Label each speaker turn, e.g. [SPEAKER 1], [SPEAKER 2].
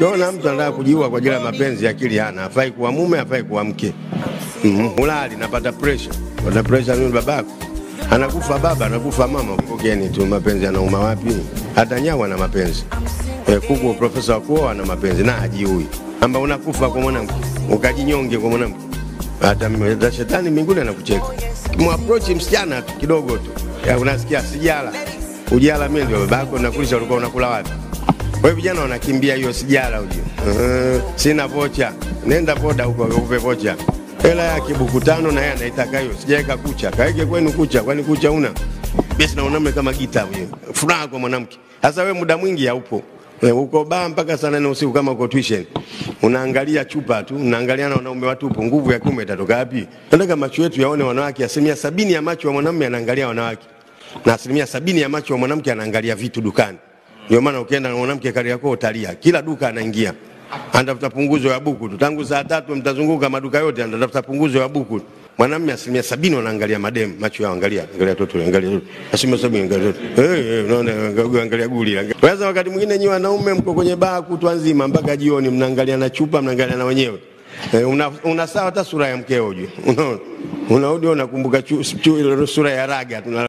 [SPEAKER 1] ukiona mtu anataka kujiua kwa ajili ya mapenzi, akili hana, afai kuwa mume, afai kuwa mke. Mm, ulali napata pressure, napata pressure nini? Babako anakufa baba, anakufa mama. Kumbukeni tu mapenzi yanauma wapi? Hata nyawa na mapenzi e, kuku profesa wa kuoa na mapenzi na hajiui, amba unakufa kwa mwanamke ukajinyonge kwa mwanamke, hata shetani mbinguni anakucheka. Mwaprochi msichana kidogo tu, unasikia sijala ujala, mimi ndio babako, nakulisha. Ulikuwa unakula wapi? Wewe vijana wanakimbia hiyo sijala ujue. Uh, sina vocha, nenda boda huko upe vocha hela ya kibuku tano, na yeye anaitaka hiyo. Sijaweka kucha, kaweke kwenu kucha, kwani kucha una basi na mwanaume kama gita huyo, furaha kwa mwanamke. Sasa wewe muda mwingi haupo Eh, uko baa mpaka saa nane usiku kama uko tuition, unaangalia chupa tu, unaangalia na wanaume watupu. Nguvu ya kiume itatoka wapi? Nataka macho yetu yaone wanawake. Asilimia sabini ya macho ya mwanamume anaangalia wanawake na asilimia sabini ya macho ya mwanamke anaangalia vitu dukani. Ndio maana ukienda na mwanamke Kariakoo utalia, kila duka anaingia. Anatafuta punguzo ya buku tu. Tangu saa tatu mtazunguka maduka yote, anatafuta punguzo ya buku. Mwanamume asilimia sabini wanaangalia madem macho yao angalia, angalia toto, angalia toto, asilimia sabini angalia toto, eh eh, unaona, angalia guli. Kwanza wakati mwingine nyinyi wanaume mko kwenye baa kutwa nzima mpaka jioni, mnaangalia na chupa, mnaangalia na wenyewe. Eh, una, una sawa hata sura ya mkeo unaona, unarudi unakumbuka sura ya raga tuna